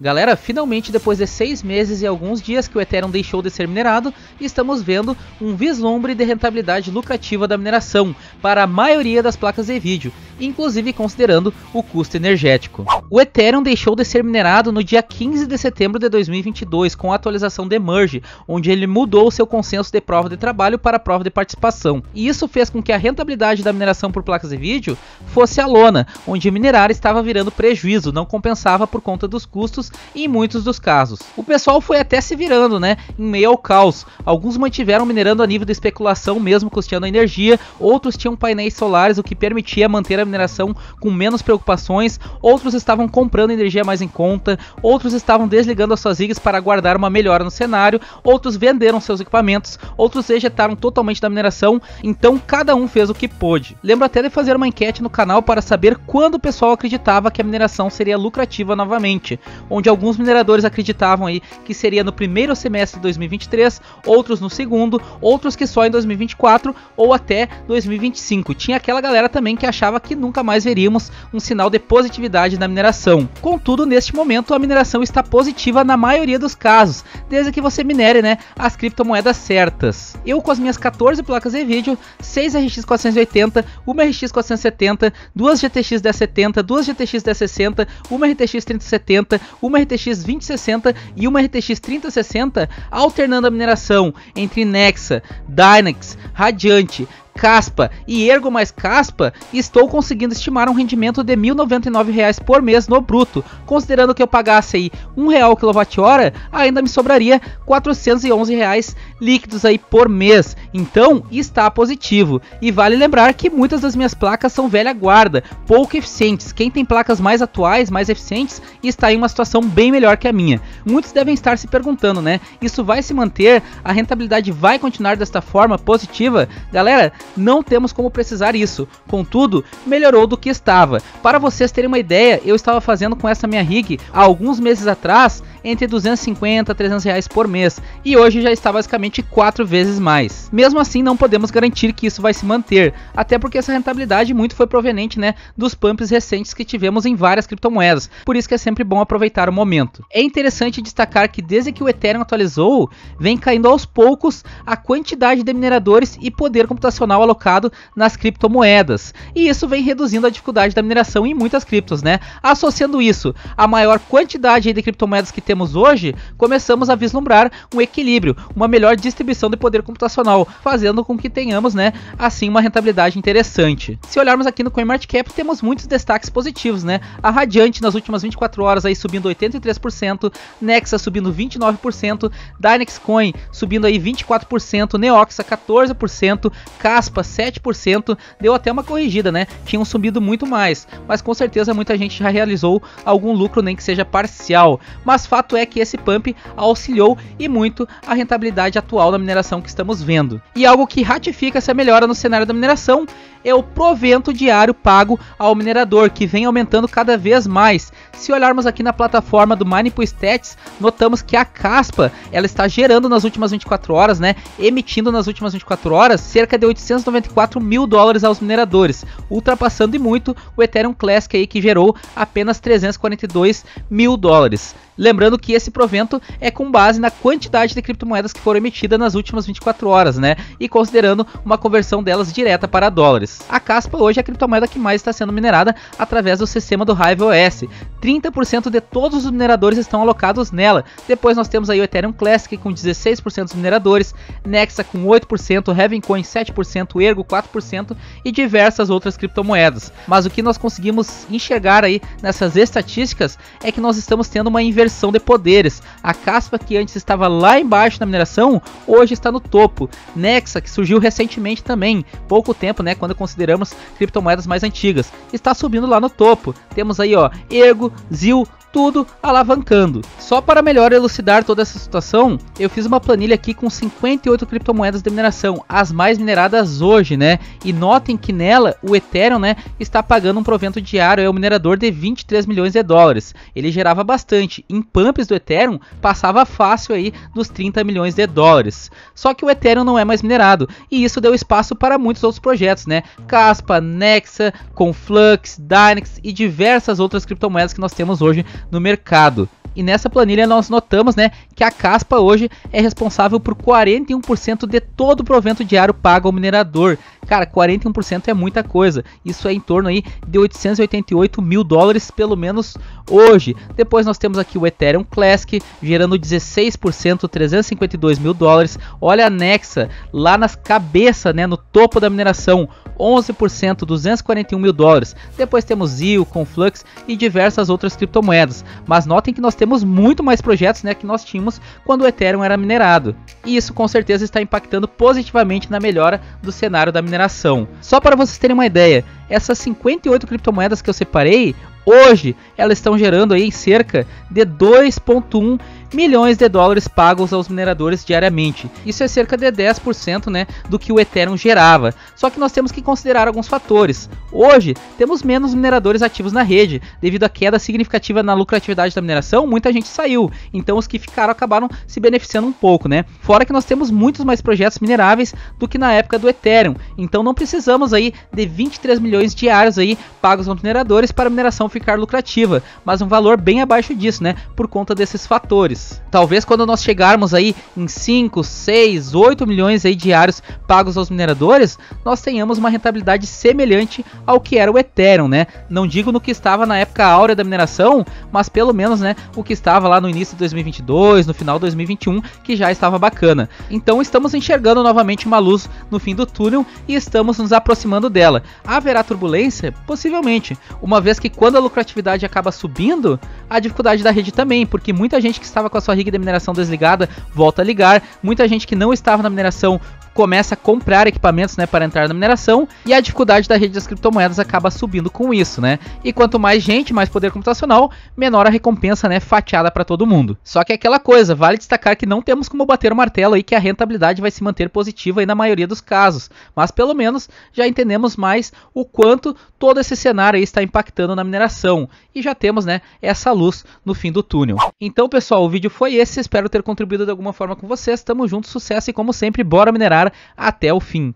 Galera, finalmente depois de seis meses e alguns dias que o Ethereum deixou de ser minerado, estamos vendo um vislumbre de rentabilidade lucrativa da mineração para a maioria das placas de vídeo, inclusive considerando o custo energético. O Ethereum deixou de ser minerado no dia 15 de setembro de 2022 com a atualização de Merge, onde ele mudou seu consenso de prova de trabalho para prova de participação. E isso fez com que a rentabilidade da mineração por placas de vídeo fosse a lona, onde minerar estava virando prejuízo, não compensava por conta dos custos em muitos dos casos. O pessoal foi até se virando, né, em meio ao caos. Alguns mantiveram minerando a nível de especulação, mesmo custeando energia, outros tinham painéis solares, o que permitia manter a mineração com menos preocupações, outros estavam comprando energia mais em conta, outros estavam desligando as suas rigs para aguardar uma melhora no cenário, outros venderam seus equipamentos, outros ejetaram totalmente da mineração, então cada um fez o que pôde. Lembro até de fazer uma enquete no canal para saber quando o pessoal acreditava que a mineração seria lucrativa novamente, onde alguns mineradores acreditavam aí que seria no primeiro semestre de 2023, outros no segundo, outros que só em 2024 ou até 2025. Tinha aquela galera também que achava que nunca mais veríamos um sinal de positividade na mineração. Contudo, neste momento a mineração está positiva na maioria dos casos, desde que você minere, né, as criptomoedas certas. Eu com as minhas 14 placas de vídeo, 6 RX 480, uma RX 470, duas GTX 1070, duas GTX 1060, uma RTX 3070, uma RTX 2060 e uma RTX 3060, alternando a mineração entre Nexa, Dynex, Radiante, Caspa e Ergo mais Caspa, estou conseguindo estimar um rendimento de R$ 1.099 por mês no bruto. Considerando que eu pagasse aí um real kWh, ainda me sobraria 411 reais líquidos aí por mês. Então, está positivo. E vale lembrar que muitas das minhas placas são velha guarda, pouco eficientes. Quem tem placas mais atuais, mais eficientes, está em uma situação bem melhor que a minha. Muitos devem estar se perguntando, né? Isso vai se manter? A rentabilidade vai continuar desta forma positiva? Galera, não temos como precisar isso. Contudo, melhorou do que estava. Para vocês terem uma ideia, eu estava fazendo com essa minha rig há alguns meses atrás entre 250 a 300 reais por mês e hoje já está basicamente quatro vezes mais. Mesmo assim, não podemos garantir que isso vai se manter, até porque essa rentabilidade muito foi proveniente né, dos pumps recentes que tivemos em várias criptomoedas, por isso que é sempre bom aproveitar o momento. É interessante destacar que desde que o Ethereum atualizou, vem caindo aos poucos a quantidade de mineradores e poder computacional alocado nas criptomoedas, e isso vem reduzindo a dificuldade da mineração em muitas criptos, né? Associando isso à maior quantidade de criptomoedas que temos temos hoje, começamos a vislumbrar um equilíbrio, uma melhor distribuição de poder computacional, fazendo com que tenhamos, né, assim uma rentabilidade interessante. Se olharmos aqui no CoinMarketCap, temos muitos destaques positivos, né? A Radiante nas últimas 24 horas aí subindo 83%, Nexa subindo 29%, Dynex Coin subindo aí 24%, Neoxa 14%, Caspa 7%, deu até uma corrigida, né? Tinham subido muito mais, mas com certeza muita gente já realizou algum lucro nem que seja parcial. Mas fato fato é que esse pump auxiliou e muito a rentabilidade atual da mineração que estamos vendo. E algo que ratifica essa melhora no cenário da mineração é o provento diário pago ao minerador, que vem aumentando cada vez mais. Se olharmos aqui na plataforma do Manipo Stats, notamos que a Caspa ela está gerando nas últimas 24 horas, né, emitindo nas últimas 24 horas cerca de 894 mil dólares aos mineradores, ultrapassando e muito o Ethereum Classic aí que gerou apenas 342 mil dólares. Lembrando que esse provento é com base na quantidade de criptomoedas que foram emitidas nas últimas 24 horas, né? E considerando uma conversão delas direta para dólares. A Caspa hoje é a criptomoeda que mais está sendo minerada através do sistema do Hive OS. 30% de todos os mineradores estão alocados nela. Depois nós temos aí o Ethereum Classic com 16% dos mineradores, Nexa com 8%, Heavencoin 7%, Ergo 4% e diversas outras criptomoedas. Mas o que nós conseguimos enxergar aí nessas estatísticas é que nós estamos tendo uma inversão de poderes. A Caspa, que antes estava lá embaixo na mineração, hoje está no topo. Nexa, que surgiu recentemente também, pouco tempo, né, quando consideramos criptomoedas mais antigas, está subindo lá no topo. Temos aí, ó, Ergo, Zil, tudo alavancando. Só para melhor elucidar toda essa situação, eu fiz uma planilha aqui com 58 criptomoedas de mineração, as mais mineradas hoje, né? E notem que nela o Ethereum, né, está pagando um provento diário é o minerador de 23 milhões de dólares. Ele gerava bastante. Em pumps do Ethereum passava fácil aí dos 30 milhões de dólares. Só que o Ethereum não é mais minerado e isso deu espaço para muitos outros projetos, né? Caspa, Nexa, Conflux, Dynex e diversas outras criptomoedas que nós temos hoje no mercado. E nessa planilha nós notamos, né, que a caspa hoje é responsável por 41% de todo o provento diário pago ao minerador. Cara, 41% é muita coisa. Isso é em torno aí de 888 mil dólares, pelo menos hoje. Depois nós temos aqui o Ethereum Classic, gerando 16%, 352 mil dólares. Olha a Nexa, lá nas cabeças, né, no topo da mineração, 11%, 241 mil dólares. Depois temos ZIO, Conflux e diversas outras criptomoedas. Mas notem que nós temos muito mais projetos né, que nós tínhamos quando o Ethereum era minerado. E isso com certeza está impactando positivamente na melhora do cenário da mineração. Só para vocês terem uma ideia, essas 58 criptomoedas que eu separei, hoje elas estão gerando aí cerca de 2.1 milhões de dólares pagos aos mineradores diariamente. Isso é cerca de 10% né, do que o Ethereum gerava. Só que nós temos que considerar alguns fatores. Hoje, temos menos mineradores ativos na rede. Devido à queda significativa na lucratividade da mineração, muita gente saiu. Então os que ficaram acabaram se beneficiando um pouco, né? Fora que nós temos muitos mais projetos mineráveis do que na época do Ethereum. Então não precisamos aí de 23 milhões diários aí pagos aos mineradores para a mineração ficar lucrativa, mas um valor bem abaixo disso, né? Por conta desses fatores. Talvez quando nós chegarmos aí em 5, 6, 8 milhões aí diários pagos aos mineradores, nós tenhamos uma rentabilidade semelhante ao que era o Ethereum, né? Não digo no que estava na época áurea da mineração, mas pelo menos, né, o que estava lá no início de 2022, no final de 2021, que já estava bacana. Então estamos enxergando novamente uma luz no fim do túnel e estamos nos aproximando dela. Haverá turbulência? Possivelmente, uma vez que quando a lucratividade acaba subindo, a dificuldade da rede também, porque muita gente que estava com a sua rig de mineração desligada volta a ligar, muita gente que não estava na mineração começa a comprar equipamentos né, para entrar na mineração e a dificuldade da rede das criptomoedas acaba subindo com isso, né? E quanto mais gente, mais poder computacional, menor a recompensa, né, fatiada para todo mundo. Só que é aquela coisa, vale destacar que não temos como bater o martelo aí que a rentabilidade vai se manter positiva aí na maioria dos casos, mas pelo menos já entendemos mais o quanto todo esse cenário está impactando na mineração e já temos, né, essa luz no fim do túnel. Então, pessoal, o vídeo foi esse, espero ter contribuído de alguma forma com vocês. Tamo junto, sucesso e como sempre, bora minerar até o fim.